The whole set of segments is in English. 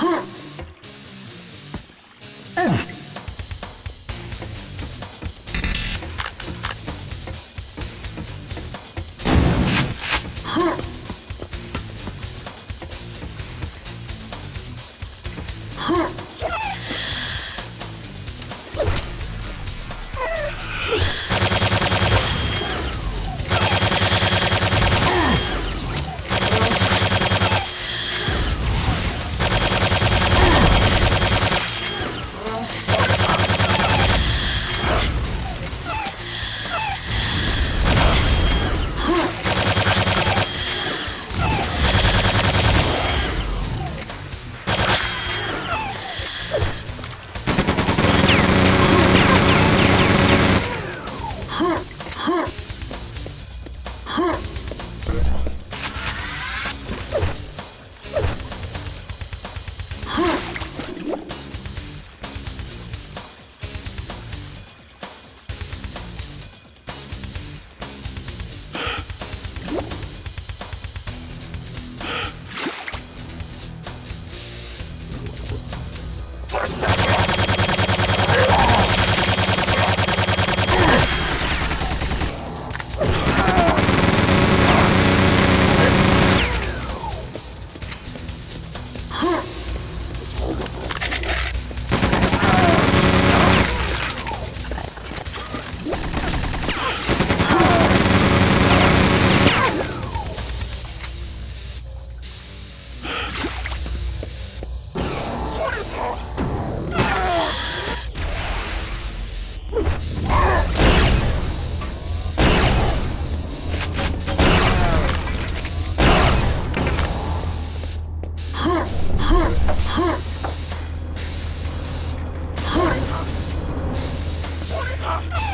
哼 Computer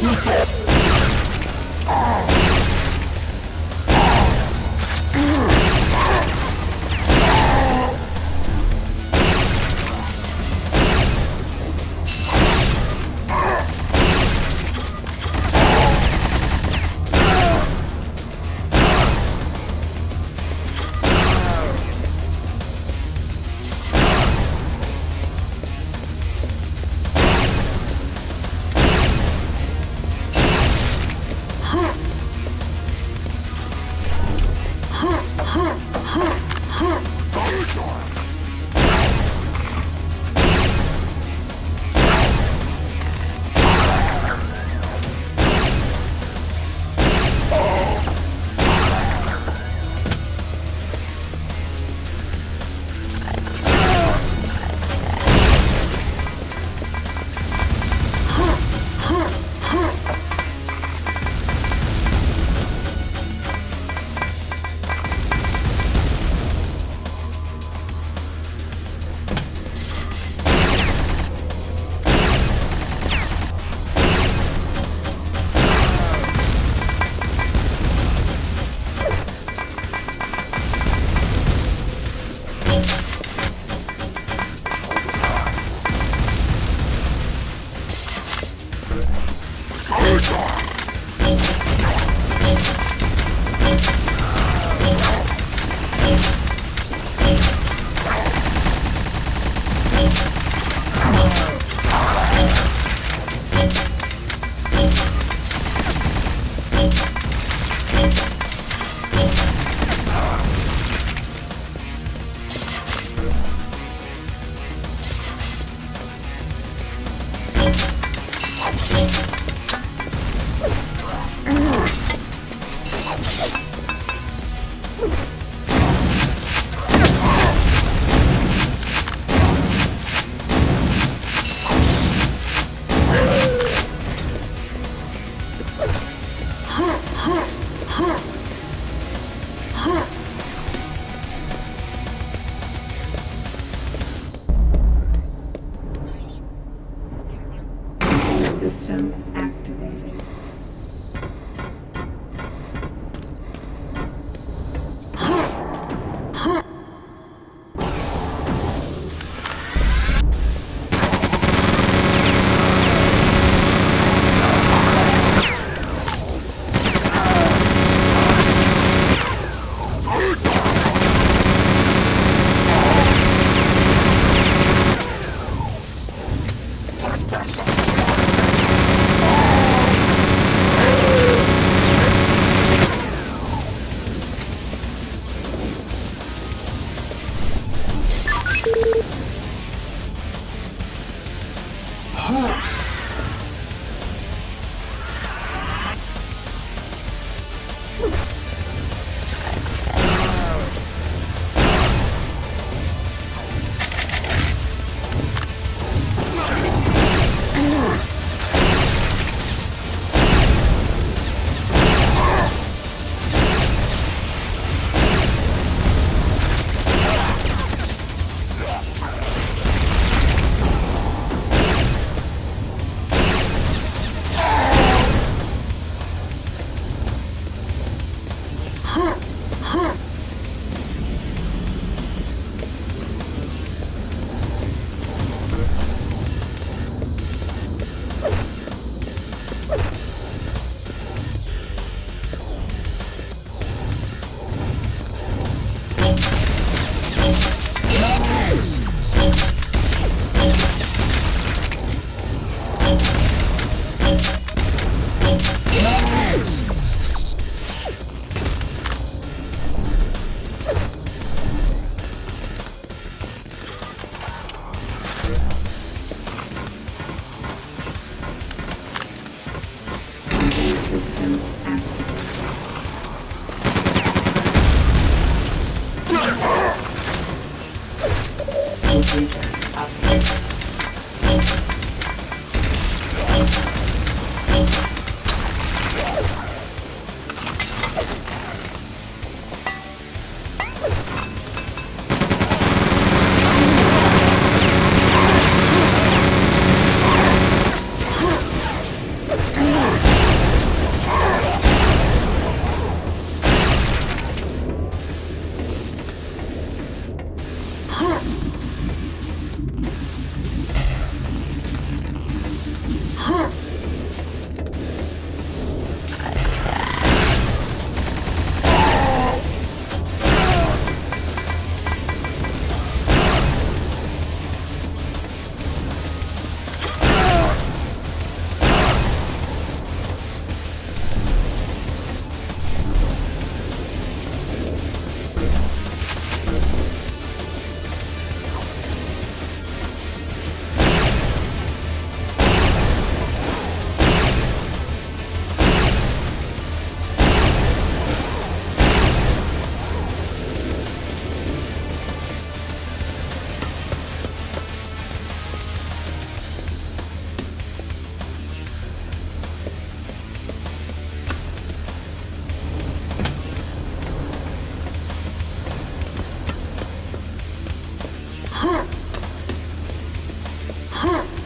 Vitor! はっう。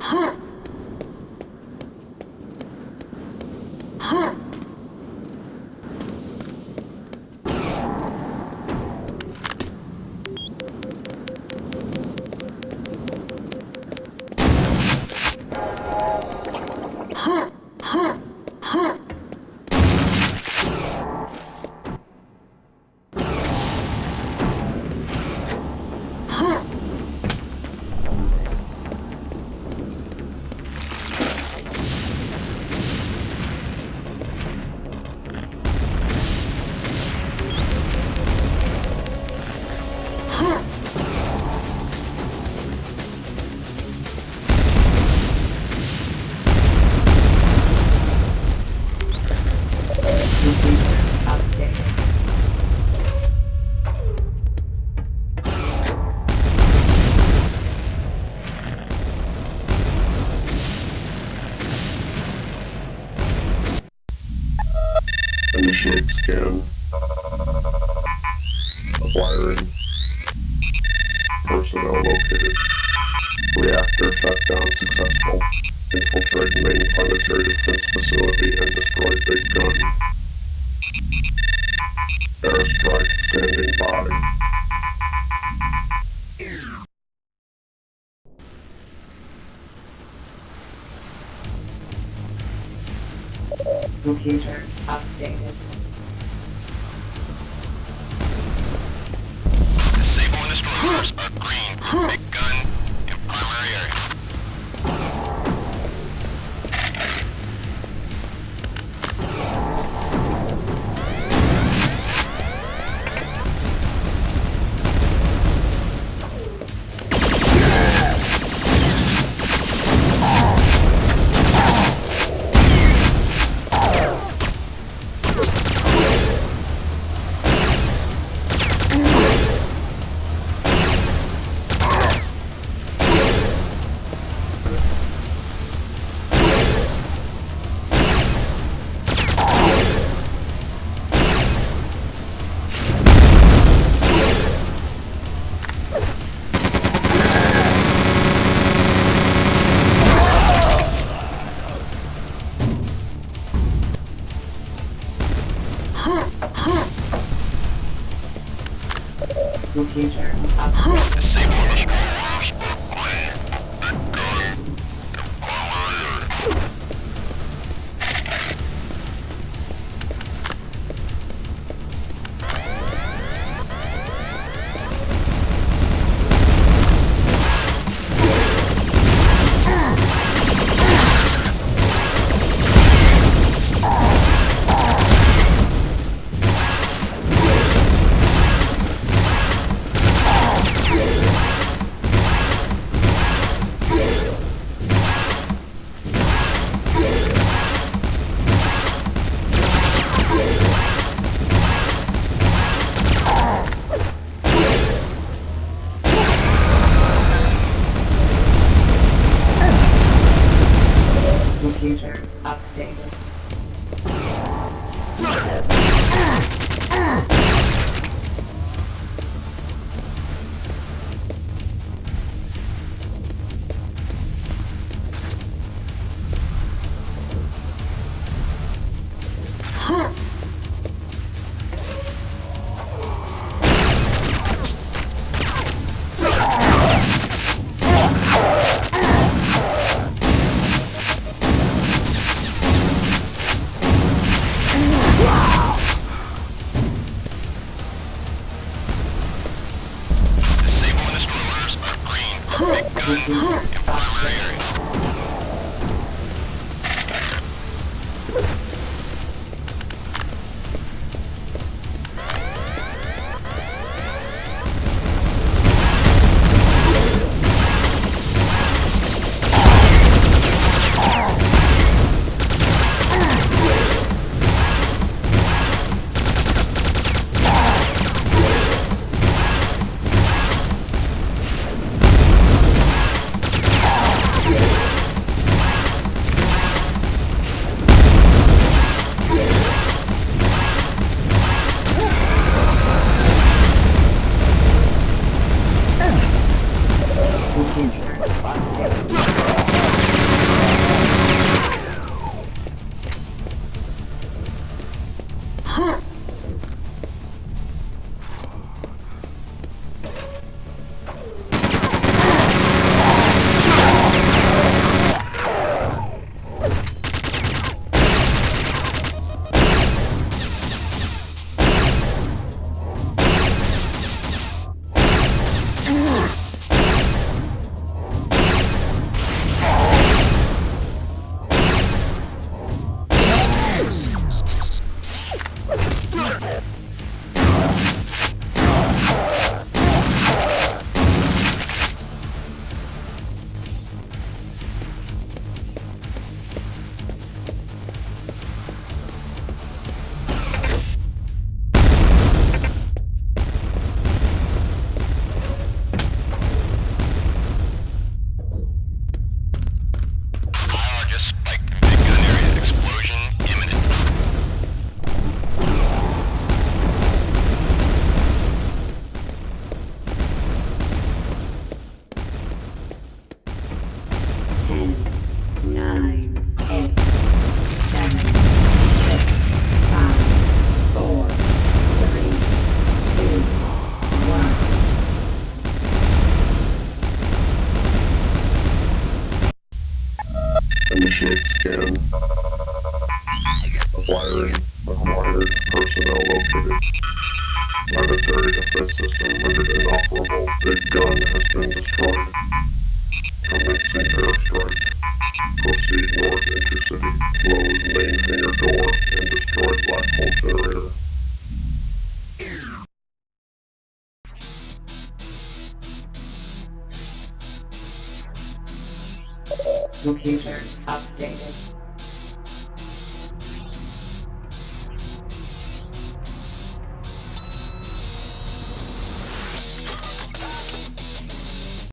呵 Huh.